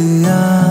Yeah.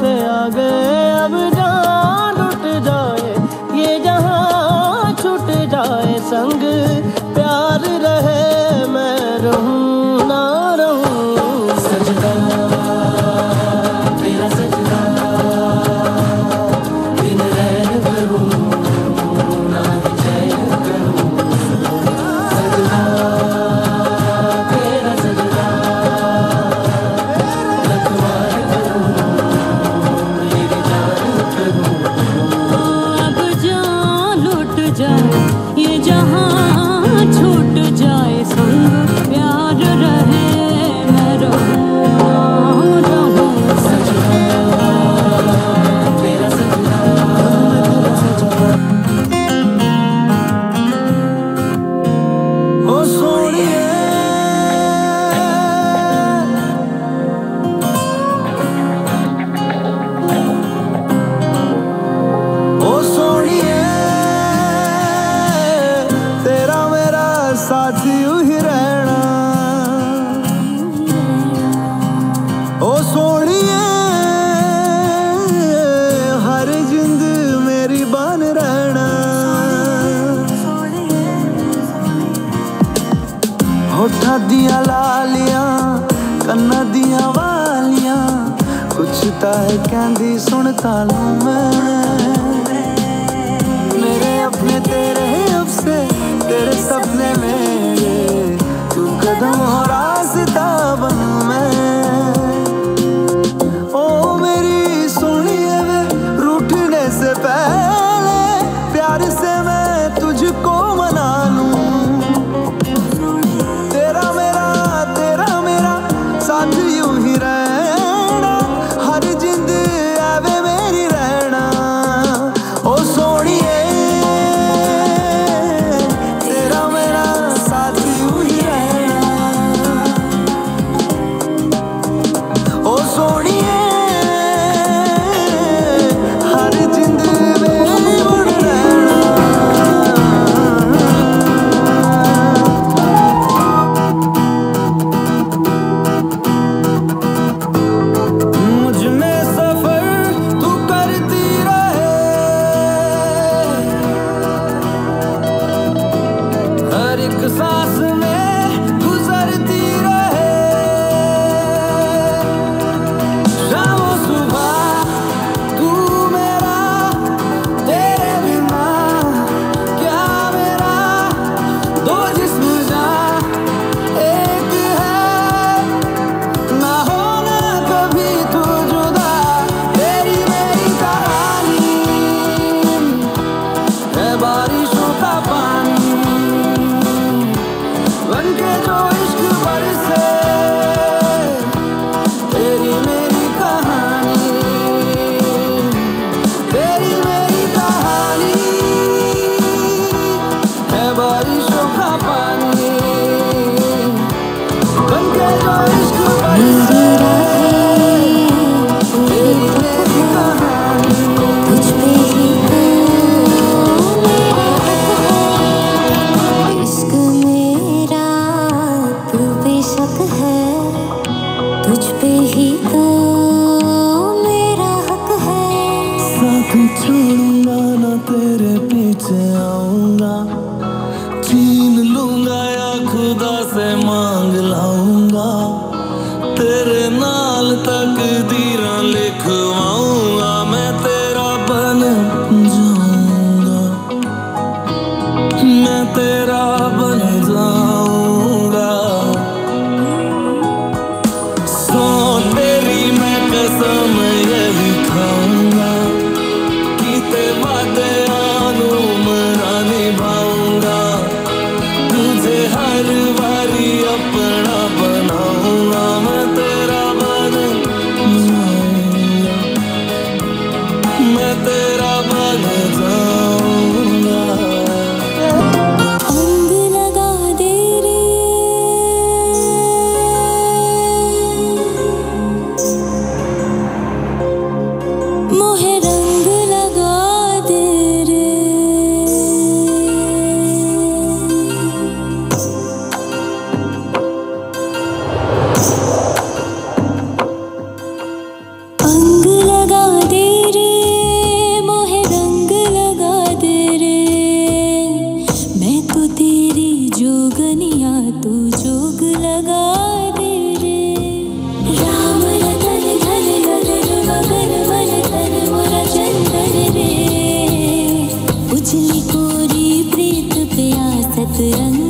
से आ गए अब ਕਹਿੰਦੀ ਸੁਣ ਤਾਲੂ ਮੈਂ ਮੇਰੇ ਆਪਣੇ ਤੇਰੇ ਅਫਸੇ ਤੇਰੇ ਸੁਪਨੇ ਮੇਰੇ ਤੂੰ ਕਦਮ ਹੋ ਰਾਸਤਾ sonido. छोड़ूँगा ना तेरे पीछे आऊँगा। छीन लूँगा या खुदा से मांग लाऊँगा। तेरे नाल तक दीर लिखवाऊँगा। मैं तेरा बन जाऊँगा। मैं तेरा quero the end.